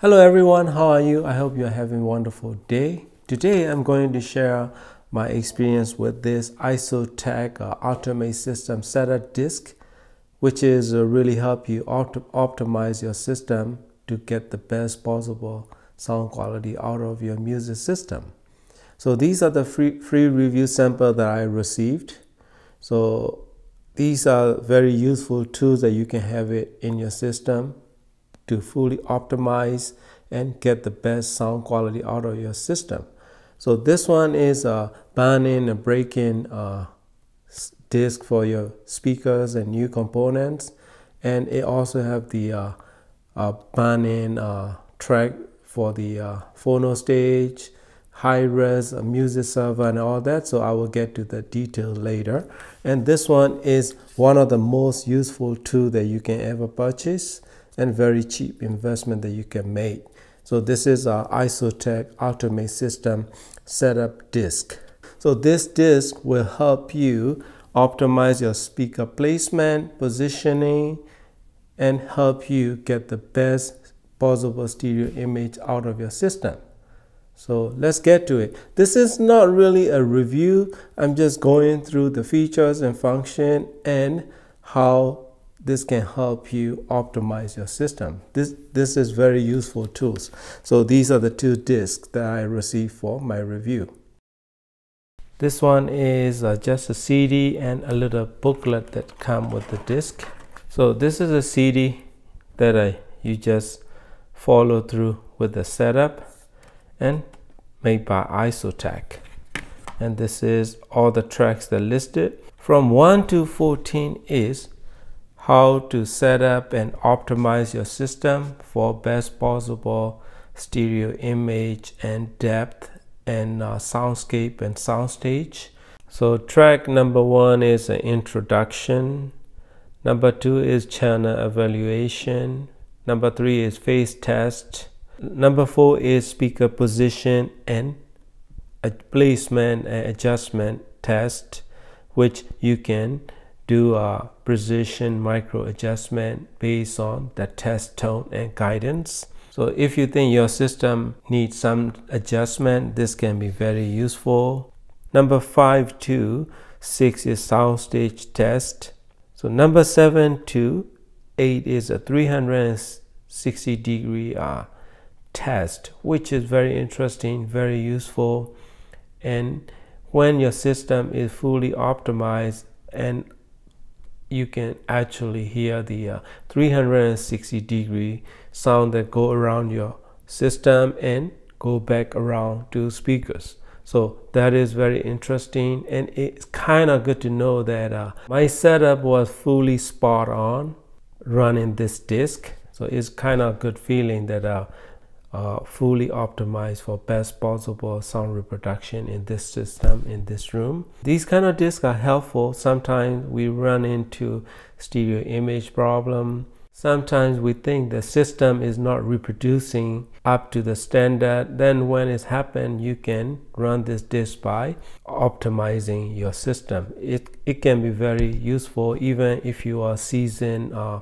Hello everyone, how are you? I hope you're having a wonderful day. Today I'm going to share my experience with this IsoTek uh, Ultimate System Setup Disk, which is uh, really help you opt optimize your system to get the best possible sound quality out of your music system. So these are the free, free review sample that I received. So these are very useful tools that you can have it in your system to fully optimize and get the best sound quality out of your system. So this one is a burn-in and break-in uh, disc for your speakers and new components, and it also have the uh, uh, burn-in uh, track for the uh, phono stage, high-res music server, and all that. So I will get to the detail later. And this one is one of the most useful tool that you can ever purchase and very cheap investment that you can make. So this is our IsoTek Ultimate System Setup Disk. So this disk will help you optimize your speaker placement, positioning, and help you get the best possible stereo image out of your system. So let's get to it. This is not really a review. I'm just going through the features and function and how this can help you optimize your system. This, this is very useful tools. So these are the two discs that I received for my review. This one is uh, just a CD and a little booklet that come with the disc. So this is a CD that I, you just follow through with the setup and made by IsoTek. And this is all the tracks that listed. From 1 to 14 is how to set up and optimize your system for best possible stereo image and depth and uh, soundscape and soundstage. So track number one is an introduction. Number two is channel evaluation. Number three is phase test. Number four is speaker position and placement and adjustment test, which you can do a precision micro adjustment based on the test tone and guidance. So if you think your system needs some adjustment, this can be very useful. Number five to six is soundstage test. So number seven to eight is a 360 degree uh, test, which is very interesting, very useful. And when your system is fully optimized and you can actually hear the uh, 360 degree sound that go around your system and go back around to speakers. So that is very interesting and it's kind of good to know that uh, my setup was fully spot on running this disc. So it's kind of good feeling that uh, uh, fully optimized for best possible sound reproduction in this system in this room. These kind of discs are helpful. Sometimes we run into stereo image problem. Sometimes we think the system is not reproducing up to the standard. Then when it's happened you can run this disc by optimizing your system. It, it can be very useful even if you are seasoned uh,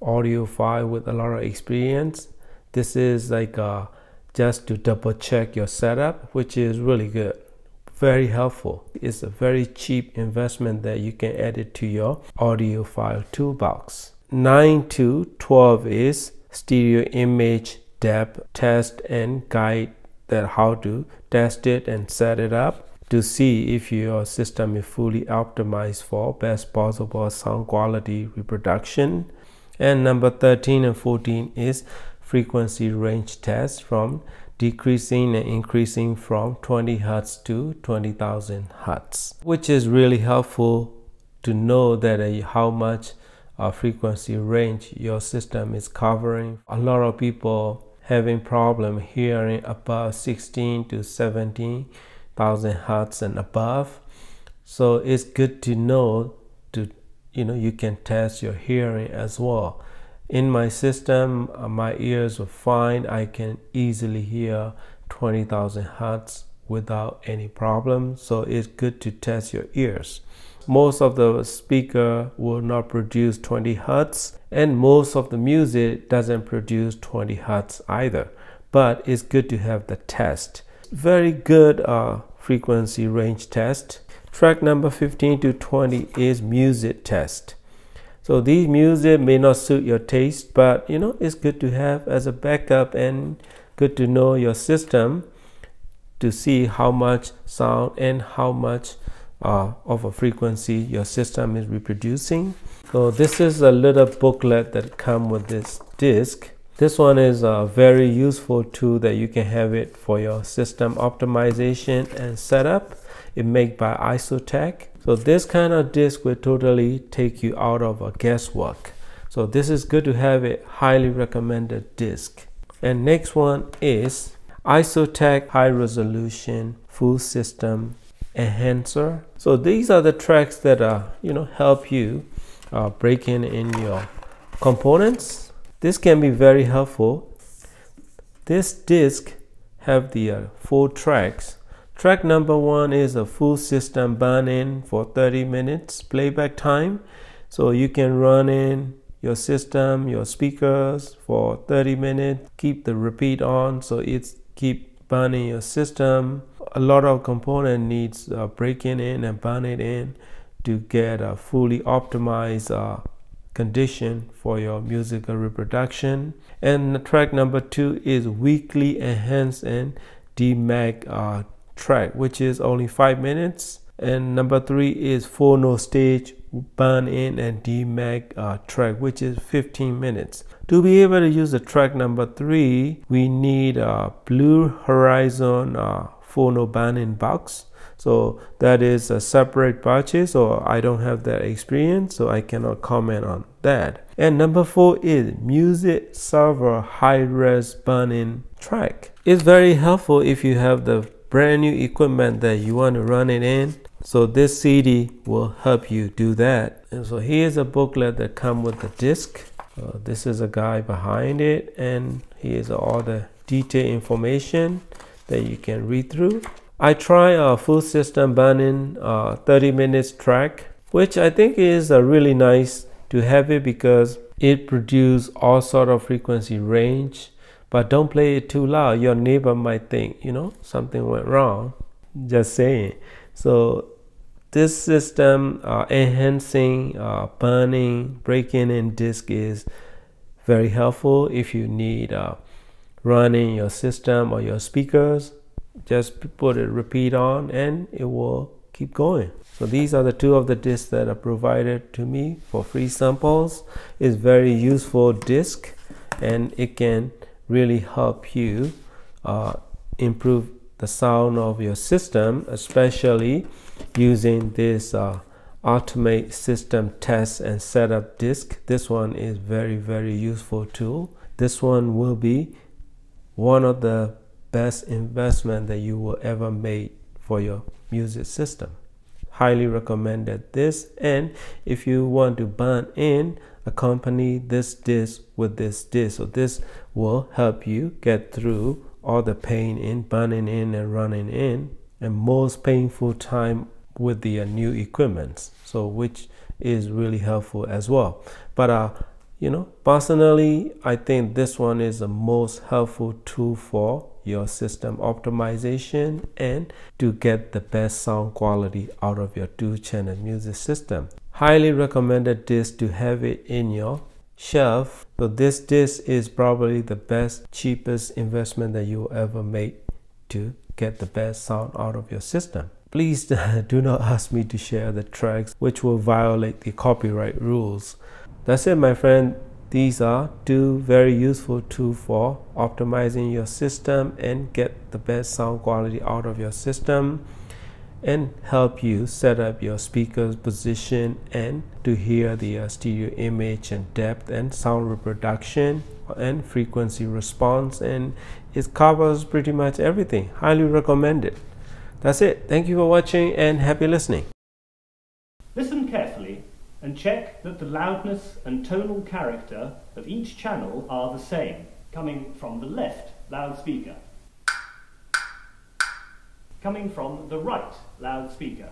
audiophile with a lot of experience this is like uh, just to double check your setup which is really good. Very helpful. It's a very cheap investment that you can add it to your audiophile toolbox. 9 to 12 is stereo image depth test and guide that how to test it and set it up to see if your system is fully optimized for best possible sound quality reproduction. And number 13 and 14 is frequency range test from decreasing and increasing from 20 hertz to 20,000 hertz, which is really helpful to know that uh, how much uh, frequency range your system is covering. A lot of people having problem hearing above 16 to 17,000 hertz and above. So it's good to know to you know you can test your hearing as well in my system uh, my ears are fine. I can easily hear 20000 hertz without any problem. So it's good to test your ears. Most of the speaker will not produce 20 hertz and most of the music doesn't produce 20 hertz either. But it's good to have the test. Very good uh, frequency range test. Track number 15 to 20 is music test so these music may not suit your taste but you know it's good to have as a backup and good to know your system to see how much sound and how much uh, of a frequency your system is reproducing. So this is a little booklet that come with this disc. This one is a very useful tool that you can have it for your system optimization and setup. It made by IsoTek. So this kind of disc will totally take you out of a guesswork. So this is good to have a highly recommended disc. And next one is IsoTek High Resolution Full System Enhancer. So these are the tracks that are, you know help you uh, break in in your components. This can be very helpful. This disc have the uh, four tracks. Track number one is a full system burn in for 30 minutes playback time. So you can run in your system, your speakers for 30 minutes, keep the repeat on so it's keep burning your system. A lot of component needs uh, breaking in and burning in to get a fully optimized uh, condition for your musical reproduction. And track number two is weekly enhanced and demag uh, track, which is only five minutes. And number three is phono stage burn in and demag uh, track, which is 15 minutes. To be able to use the track number three, we need a Blue Horizon uh, phono burn-in box. So that is a separate purchase or I don't have that experience so I cannot comment on that. And number four is music server high-res burn-in track. It's very helpful if you have the brand new equipment that you want to run it in. So this CD will help you do that. And so here's a booklet that come with the disc uh, this is a guy behind it and here's all the detailed information that you can read through. I try a full system burn-in uh, 30 minutes track which I think is uh, really nice to have it because it produces all sort of frequency range but don't play it too loud. Your neighbor might think you know something went wrong. Just saying. So this system uh, enhancing uh, burning breaking in disk is very helpful. If you need uh, running your system or your speakers just put it repeat on and it will keep going. So these are the two of the discs that are provided to me for free samples. It's very useful disc and it can really help you uh, improve the sound of your system especially using this uh, automate system test and setup disk. This one is very very useful tool. This one will be one of the best investment that you will ever make for your music system. Highly recommended this. And if you want to burn in accompany this disc with this disc so this will help you get through all the pain in burning in and running in and most painful time with the uh, new equipment so which is really helpful as well. But uh you know personally i think this one is the most helpful tool for your system optimization and to get the best sound quality out of your two channel music system. Highly recommended this to have it in your shelf so this disc is probably the best cheapest investment that you will ever make to get the best sound out of your system Please do not ask me to share the tracks which will violate the copyright rules. That's it my friend. These are two very useful tools for optimizing your system and get the best sound quality out of your system and help you set up your speaker's position and to hear the uh, stereo image and depth and sound reproduction and frequency response and it covers pretty much everything highly recommended that's it. Thank you for watching and happy listening. Listen carefully and check that the loudness and tonal character of each channel are the same, coming from the left loudspeaker, coming from the right loudspeaker.